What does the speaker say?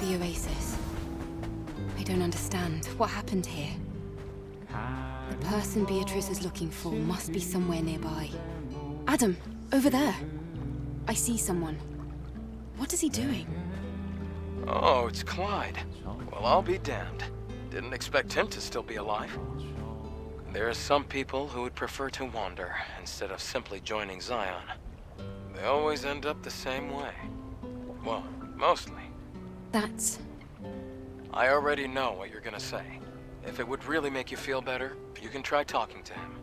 the Oasis. I don't understand. What happened here? The person Beatrice is looking for must be somewhere nearby. Adam, over there. I see someone. What is he doing? Oh, it's Clyde. Well, I'll be damned. Didn't expect him to still be alive. There are some people who would prefer to wander instead of simply joining Xion. They always end up the same way. Well, mostly. That's... I already know what you're gonna say. If it would really make you feel better, you can try talking to him.